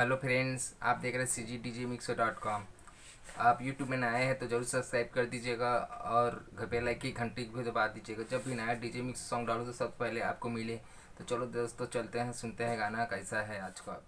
Hello friends, आप देख रहे हैं सी जी डी जी मिक्सो डॉट कॉम आप यूट्यूब में नए हैं तो ज़रूर सब्सक्राइब कर दीजिएगा और घर पे लाइक की घंटी भी दबा दीजिएगा। जब भी नया डीजे मिक्स सॉन्ग डालो तो सबसे पहले आपको मिले। तो चलो दोस्तों, चलते हैं, सुनते हैं गाना कैसा है आज का।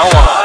I want